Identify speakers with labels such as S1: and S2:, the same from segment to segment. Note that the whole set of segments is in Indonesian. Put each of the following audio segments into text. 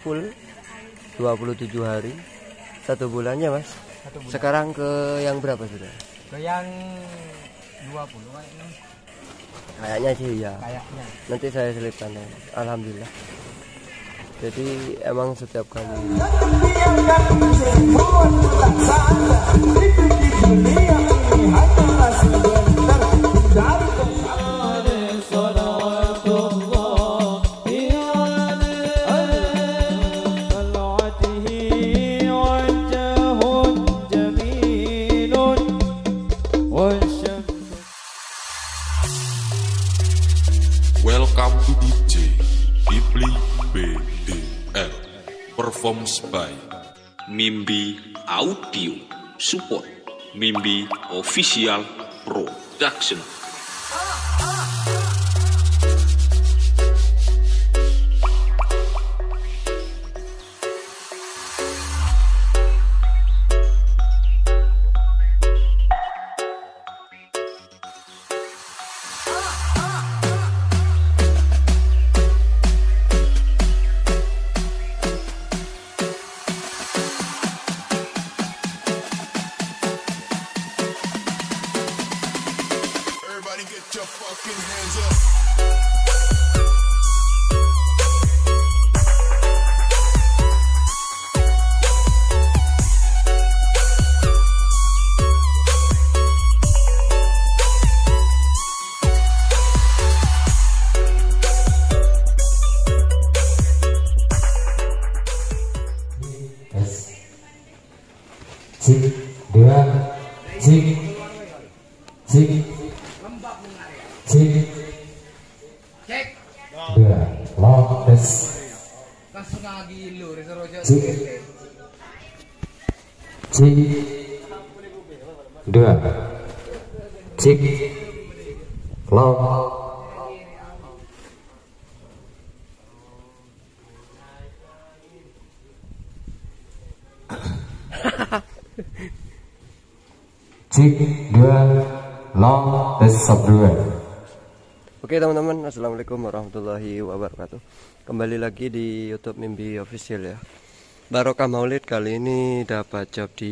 S1: full 27 hari. Satu bulannya mas?
S2: Satu bulan.
S1: Sekarang ke yang berapa sudah?
S2: Ke yang 20 kayaknya
S1: kayaknya sih ya
S2: kayaknya.
S1: Nanti saya selipkan ya. alhamdulillah. Jadi emang setiap kali
S3: By
S4: Mimbi Audio Support. Mimbi Official Production
S5: tes, cik, cik, dua, cik, long, cik, dua, long, tes, sub dua.
S1: Oke teman-teman, assalamualaikum warahmatullahi wabarakatuh. Kembali lagi di YouTube Mimpi Official ya. Barokah Maulid kali ini dapat job di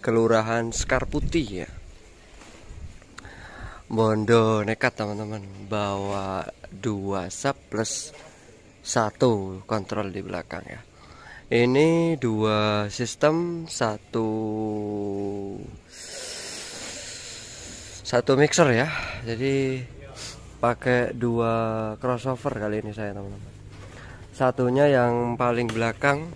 S1: Kelurahan Sekar Putih ya. Bondo nekat teman-teman, bawa dua sub plus satu kontrol di belakang ya. Ini dua sistem satu satu mixer ya. Jadi pakai dua crossover kali ini saya teman-teman. Satunya yang paling belakang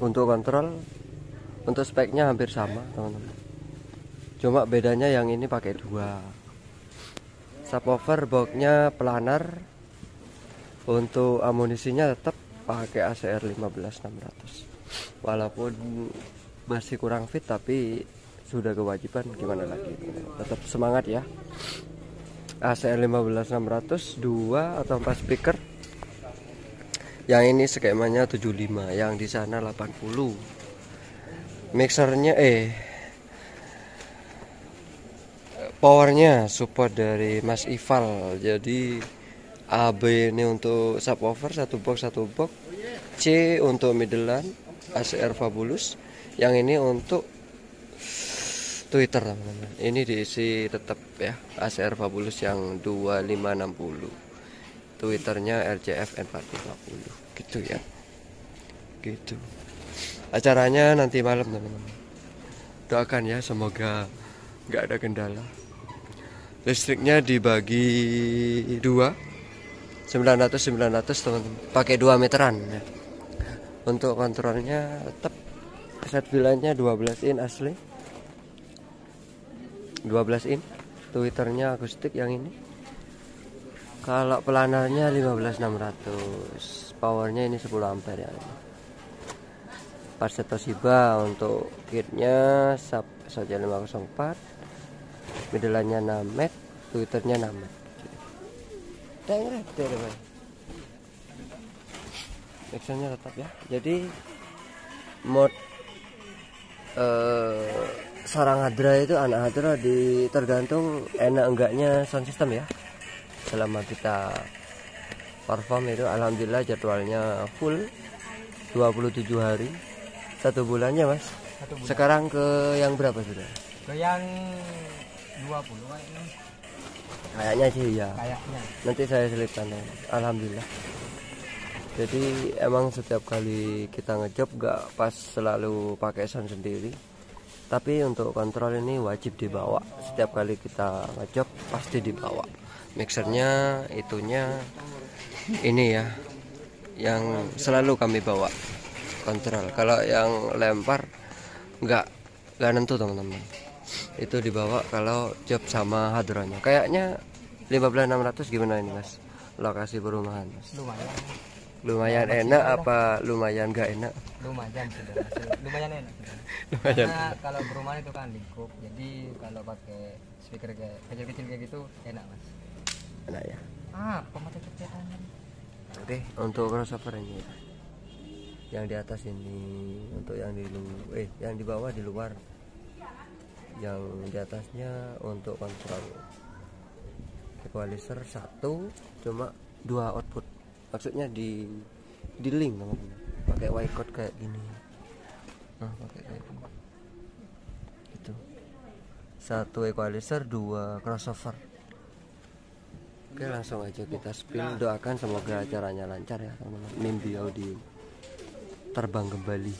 S1: untuk kontrol untuk speknya hampir sama teman-teman. Cuma bedanya yang ini pakai dua. Subwoofer boxnya planar untuk amunisinya tetap pakai ACR 15600 walaupun masih kurang fit tapi sudah kewajiban gimana lagi? Tetap semangat ya ACR 15600 2 atau 4 speaker. Yang ini skemanya 75 yang di sana 80 mixernya eh powernya support dari Mas Ival. Jadi AB ini untuk subwoofer satu box satu box. C untuk middlean ACR Fabulous. Yang ini untuk Twitter teman-teman. Ini diisi tetap ya ACR Fabulous yang 2560. Twitternya LCF N450 gitu ya. Gitu. Acaranya nanti malam teman-teman. Doakan ya semoga nggak ada kendala. Listriknya dibagi dua 900 900 teman-teman. Pakai 2 meteran ya. Untuk kontrolnya tetap set bilanya 12 in asli 12 in twitternya akustik yang ini. Kalau pelanarnya 15600 powernya ini 10 ampere ya Parset Toshiba untuk kitnya sub saja 504 middleannya 6 met twitternya 6 met. Mixernya tetap ya. Jadi mod eh sarang hadra itu anak hadra di tergantung enak enggaknya sound system ya. Selama kita perform itu alhamdulillah jadwalnya full 27 hari satu bulannya mas?
S2: Satu bulan.
S1: Sekarang ke yang berapa sudah?
S2: Ke yang 20 kayak ini.
S1: Kayaknya sih ya
S2: kayaknya.
S1: Nanti saya selipkan ya. alhamdulillah. Jadi emang setiap kali kita ngejob gak pas selalu pakai sound sendiri tapi untuk kontrol ini wajib dibawa. Setiap kali kita ngejob pasti dibawa. Mixernya itunya ini ya yang selalu kami bawa kontrol. Kalau yang lempar nggak nggak nentu teman-teman. Itu dibawa kalau job sama hadronnya kayaknya 15600 gimana ini mas? Lokasi perumahan mas.
S2: Lumayan
S1: lumayan enak apa lumayan gak enak?
S2: Lumayan sudah lumayan enak sudah.
S1: lumayan.
S2: Karena kalau perumahan itu kan lingkup jadi kalau pakai speaker kayak kecil-kecil kayak gitu enak mas.
S1: Enak ya?
S2: Ah pematah kecepatan
S1: oke untuk crossover ini. Yang di atas ini untuk yang di lu eh yang di bawah di luar. Yang di atasnya untuk kontrol equalizer satu cuma dua output maksudnya di di link teman-teman pakai code kayak gini. Nah pakai kayak gini itu satu equalizer dua crossover. Oke langsung aja kita spill. Doakan semoga acaranya lancar ya teman-teman. Mimpi audio terbang kembali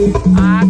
S6: Ah.